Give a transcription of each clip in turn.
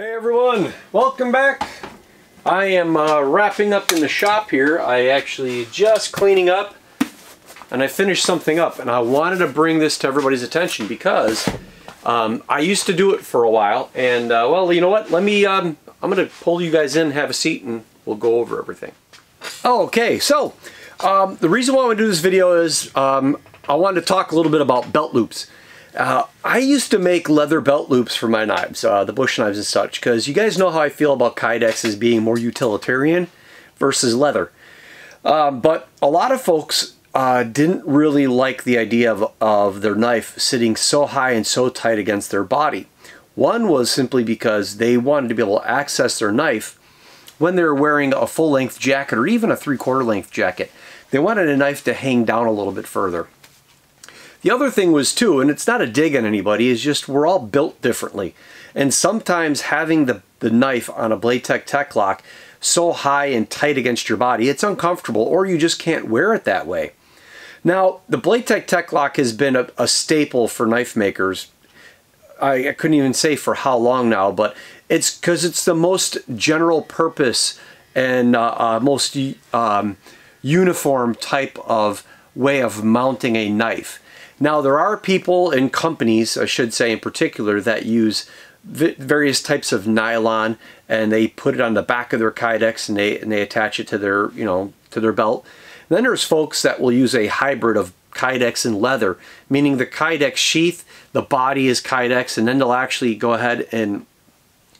Hey everyone, welcome back. I am uh, wrapping up in the shop here. I actually just cleaning up and I finished something up and I wanted to bring this to everybody's attention because um, I used to do it for a while and uh, well you know what let me um, I'm gonna pull you guys in have a seat and we'll go over everything. Okay so um, the reason why I want to do this video is um, I wanted to talk a little bit about belt loops. Uh, I used to make leather belt loops for my knives, uh, the bush knives and such, because you guys know how I feel about Kydex as being more utilitarian versus leather. Uh, but a lot of folks uh, didn't really like the idea of, of their knife sitting so high and so tight against their body. One was simply because they wanted to be able to access their knife when they were wearing a full-length jacket or even a three-quarter length jacket. They wanted a knife to hang down a little bit further. The other thing was too, and it's not a dig on anybody, is just we're all built differently. And sometimes having the, the knife on a Blade-Tech Tek-Lok so high and tight against your body, it's uncomfortable or you just can't wear it that way. Now, the Blade-Tech Tek-Lok has been a, a, staple for knife makers. I, I, couldn't even say for how long now, but it's because it's the most general purpose and uh, uh, most um, uniform type of way of mounting a knife. Now there are people and companies, I should say in particular, that use various types of nylon and they put it on the back of their Kydex and they, and they attach it to their, you know, to their belt. And then there's folks that will use a hybrid of Kydex and leather, meaning the Kydex sheath, the body is Kydex, and then they'll actually go ahead and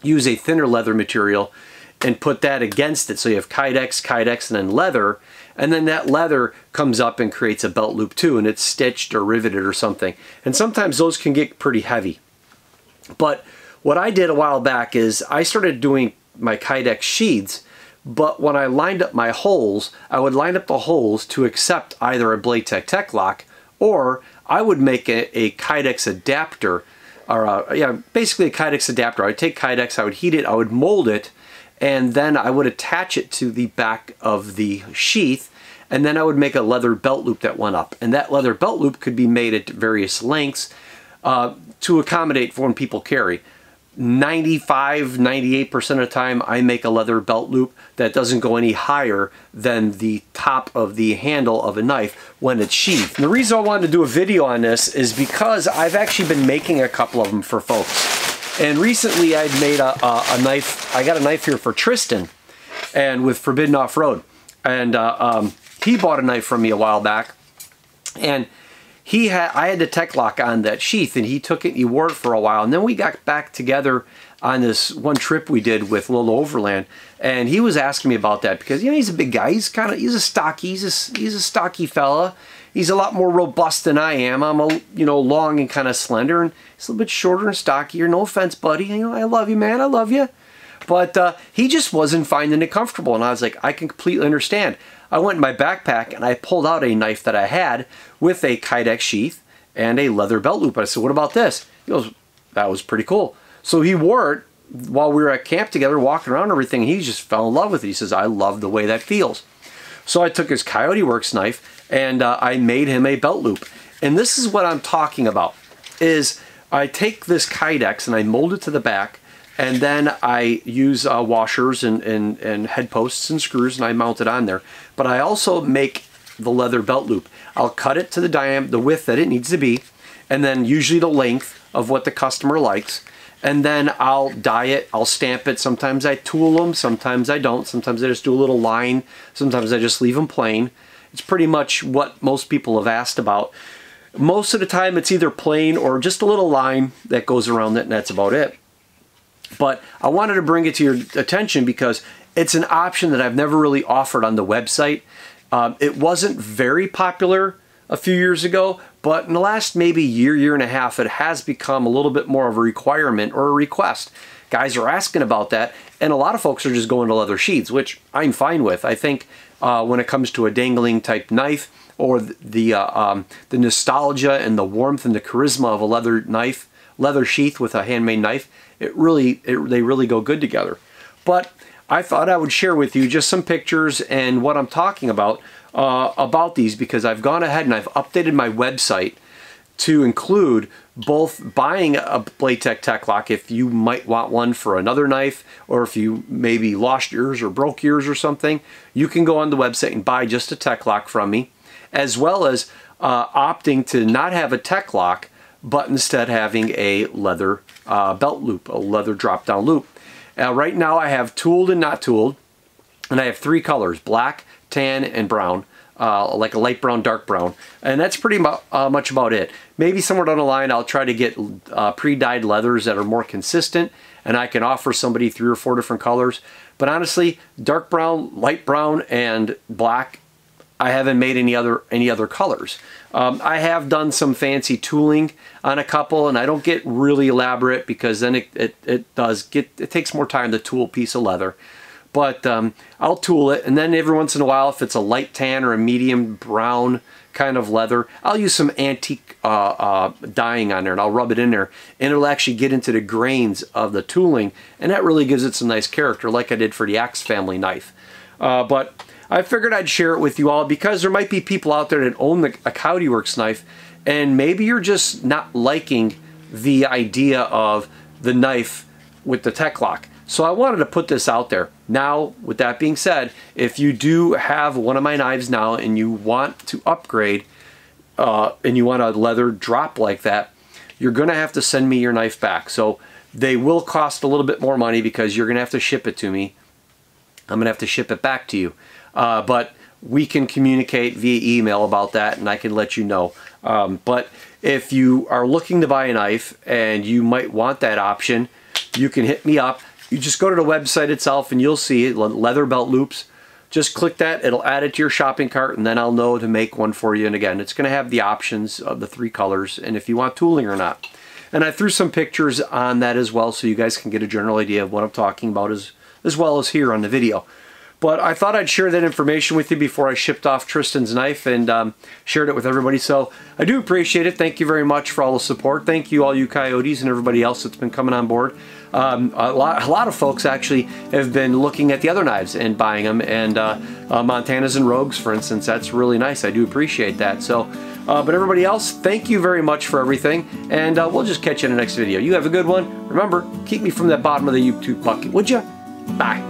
use a thinner leather material and put that against it. So you have Kydex, Kydex, and then leather. And then that leather comes up and creates a belt loop too, and it's stitched or riveted or something. And sometimes those can get pretty heavy. But what I did a while back is I started doing my Kydex sheaths, but when I lined up my holes, I would line up the holes to accept either a Blade-Tech Tek-Lok or I would make a, a Kydex adapter, or a, yeah, basically a Kydex adapter. I would take Kydex, I would heat it, I would mold it, and then I would attach it to the back of the sheath and then I would make a leather belt loop that went up. And that leather belt loop could be made at various lengths uh, to accommodate for when people carry. 95, 98% of the time I make a leather belt loop that doesn't go any higher than the top of the handle of a knife when it's sheathed. And the reason I wanted to do a video on this is because I've actually been making a couple of them for folks. And recently I'd made a, a, a, knife, I got a knife here for Tristan and with Forbidden Off-Road. And uh, um, he bought a knife from me a while back. And he had, I had the Tek-Lok on that sheath and he took it, he wore it for a while. And then we got back together on this one trip we did with Little Overland. And he was asking me about that because, you know, he's a big guy. He's kind of, he's a stocky, he's a, he's a stocky fella he's a lot more robust than I am. I'm a you know long and kind of slender, and he's a little bit shorter and stockier. No offense, buddy. You know I love you, man. I love you. But uh, he just wasn't finding it comfortable, and I was like, I can completely understand. I went in my backpack and I pulled out a knife that I had with a Kydex sheath and a leather belt loop. I said, what about this? He goes, that was pretty cool. So he wore it while we were at camp together, walking around everything. He just fell in love with it. He says, I love the way that feels. So I took his Coyote Works knife and uh, I made him a belt loop. And this is what I'm talking about, is I take this Kydex and I mold it to the back and then I use uh, washers and, and, and head posts and screws and I mount it on there. But I also make the leather belt loop. I'll cut it to the the width that it needs to be, and then usually the length of what the customer likes. And then I'll dye it, I'll stamp it. Sometimes I tool them, sometimes I don't. Sometimes I just do a little line, sometimes I just leave them plain. It's pretty much what most people have asked about. Most of the time it's either plain or just a little line that goes around it and that's about it. But I wanted to bring it to your attention because it's an option that I've never really offered on the website. Um, it wasn't very popular a few years ago, but in the last maybe year, year and a half, it has become a little bit more of a requirement or a request. Guys are asking about that, and a lot of folks are just going to leather sheaths, which I'm fine with. I think uh, when it comes to a dangling type knife or the uh, um, the nostalgia and the warmth and the charisma of a leather knife, leather sheath with a handmade knife, it really it, they really go good together. But I thought I would share with you just some pictures and what I'm talking about uh, about these because I've gone ahead and I've updated my website to include both buying a Blade-Tech Tek-Lok if you might want one for another knife or if you maybe lost yours or broke yours or something, you can go on the website and buy just a Tek-Lok from me, as well as uh, opting to not have a Tek-Lok, but instead having a leather uh, belt loop, a leather drop down loop. Uh, right now I have tooled and not tooled, and I have three colors, black, tan, and brown uh, like a light brown, dark brown. And that's pretty mu uh, much about it. Maybe somewhere down the line I'll try to get uh, pre-dyed leathers that are more consistent and I can offer somebody three or four different colors. But honestly, dark brown, light brown, and black, I haven't made any other any other colors. Um, I have done some fancy tooling on a couple and I don't get really elaborate because then it, it, it does get, it takes more time to tool a piece of leather but um, I'll tool it and then every once in a while if it's a light tan or a medium brown kind of leather I'll use some antique uh, uh, dyeing on there and I'll rub it in there and it'll actually get into the grains of the tooling and that really gives it some nice character like I did for the Axe family knife uh, but I figured I'd share it with you all because there might be people out there that own the, a Coyote Works knife and maybe you're just not liking the idea of the knife with the Tek-Lok so I wanted to put this out there. Now, with that being said, if you do have one of my knives now and you want to upgrade uh, and you want a leather drop like that, you're going to have to send me your knife back. So they will cost a little bit more money because you're going to have to ship it to me. I'm going to have to ship it back to you. Uh, but we can communicate via email about that and I can let you know. Um, but if you are looking to buy a knife and you might want that option, you can hit me up. You just go to the website itself and you'll see leather belt loops. Just click that, it'll add it to your shopping cart and then I'll know to make one for you. And again, it's gonna have the options of the three colors and if you want tooling or not. And I threw some pictures on that as well so you guys can get a general idea of what I'm talking about as, as well as here on the video. But I thought I'd share that information with you before I shipped off Tristan's knife and um, shared it with everybody. So I do appreciate it. Thank you very much for all the support. Thank you all you coyotes and everybody else that's been coming on board. Um, a, lot, a lot of folks actually have been looking at the other knives and buying them and uh, uh, Montanas and Rogues for instance. That's really nice. I do appreciate that. So, uh, but everybody else, thank you very much for everything and uh, we'll just catch you in the next video. You have a good one. Remember, keep me from that bottom of the YouTube bucket, would you? Bye.